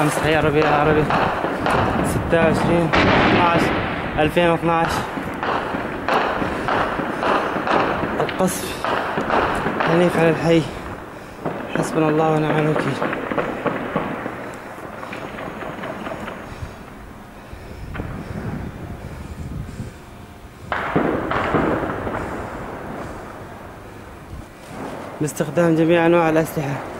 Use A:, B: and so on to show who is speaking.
A: خمس حياة ربيع العربي ستة وعشرين 12 2012 القصف. عنيف على الحي. حسبنا الله ونعم الوكيل. باستخدام جميع أنواع الأسلحة.